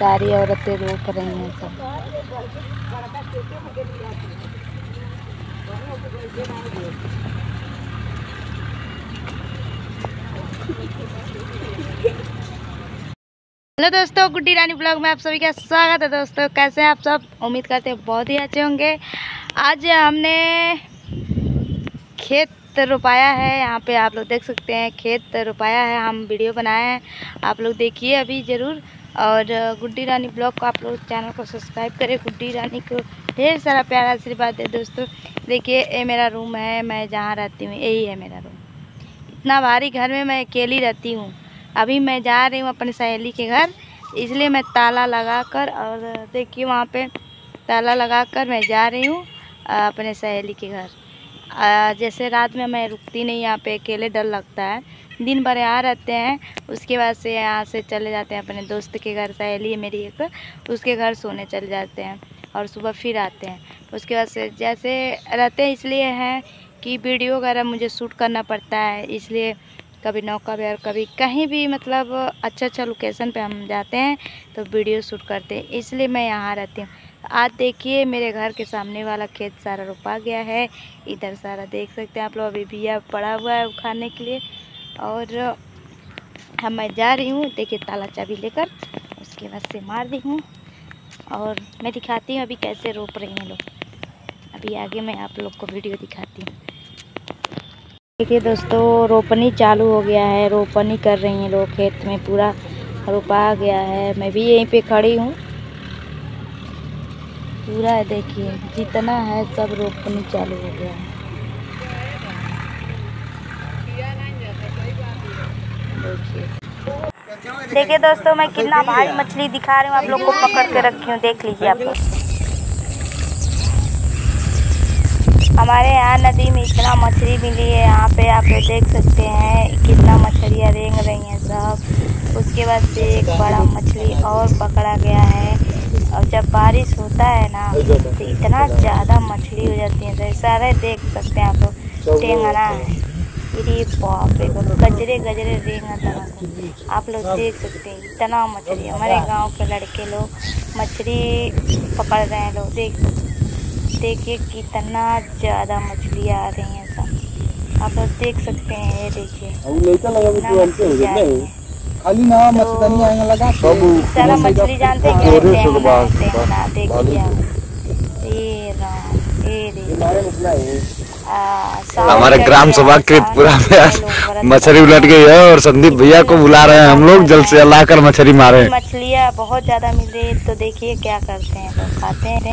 सारी औरतें रोक रही हैं सब। हेलो दोस्तों, गुड्डी रानी ब्लॉग में आप सभी का स्वागत है दोस्तों। कैसे हैं आप सब? उम्मीद करते हैं बहुत ही अच्छे होंगे। आज हमने खेत रोपाया है, यहाँ पे आप लोग देख सकते हैं खेत रोपाया है, हम वीडियो बनाए हैं, आप लोग देखिए अभी ज़रूर। और, गुड्डी रानी ब्लॉग को आप लोग चैनल को सब्सक्राइब करें, गुड्डी रानी को ढेर सारा प्यारा आशीर्वाद दे दोस्तों। देखिए, ये मेरा रूम है, मैं जहाँ रहती हूँ, यही है मेरा रूम। इतना भारी घर में मैं अकेली रहती हूँ। अभी मैं जा रही हूँ अपनी सहेली के घर, इसलिए मैं ताला लगा कर और देखिए वहाँ पे ताला लगा कर मैं जा रही हूँ, अपने सहेली के घर। जैसे रात में मैं रुकती नहीं, यहाँ पे अकेले डर लगता है। दिन भर यहाँ रहते हैं, उसके बाद से यहाँ से चले जाते हैं अपने दोस्त के घर, सहेली है मेरी एक, उसके घर सोने चले जाते हैं और सुबह फिर आते हैं। उसके बाद से जैसे रहते हैं, इसलिए हैं कि वीडियो वगैरह मुझे शूट करना पड़ता है, इसलिए कभी नौका बिहार कभी कहीं भी मतलब अच्छा अच्छा लोकेशन पे हम जाते हैं तो वीडियो शूट करते हैं, इसलिए मैं यहाँ रहती हूँ। आज देखिए, मेरे घर के सामने वाला खेत सारा रोपा गया है। इधर सारा देख सकते हैं आप लोग, अभी बिया पड़ा हुआ है उखाड़ने के लिए। और हम मैं जा रही हूँ, देखिए ताला चाबी लेकर, उसके बाद से मार दी हूँ। और मैं दिखाती हूँ अभी कैसे रोप रही हैं लोग। अभी आगे मैं आप लोग को वीडियो दिखाती हूँ। देखिए दोस्तों, रोपनी चालू हो गया है। रोपनी कर रही हैं लोग, खेत में पूरा रोपा गया है। मैं भी यहीं पे खड़ी हूँ। पूरा है, देखिए, जितना है सब रोपनी चालू हो गया है। देखिए। दोस्तों, मैं कितना भारी मछली दिखा रही हूँ, आप लोग को पकड़ के रखी हूँ, देख लीजिए आप लोग। हमारे यहाँ नदी में इतना मछली मिली है, यहाँ पे आप देख सकते हैं, कितना मछलियाँ रेंग रही हैं सब। उसके बाद से एक बड़ा मछली और पकड़ा गया है। और जब बारिश होता है ना तो इतना ज़्यादा मछली हो जाती है तो सारे देख सकते हैं आप लोग। टेंगना। है। ये बाप रे बाप गजरे गजरे रेंगा तरह आप लोग देख सकते हैं इतना मछली हमारे गाँव के लड़के लोग मछली पकड़ रहे हैं लोग देख देखिए कितना ज़्यादा मछली आ रही हैं सब। आप लोग देख सकते हैं ये देखिए। रही है खाली ना मछली आएँगे लगा सब सारा मछली जानते हैं क्या टेंगना देखिए ये राम ये सारे हमारे ग्राम सभा हैं, के पूरा में आज मछली उलट गई है और संदीप भैया को बुला रहे हैं हम लोग जल्द से जल्द आकर मछली मारे। मछलियाँ बहुत ज़्यादा मिल रही है तो देखिए क्या करते हैं लोग खाते हैं।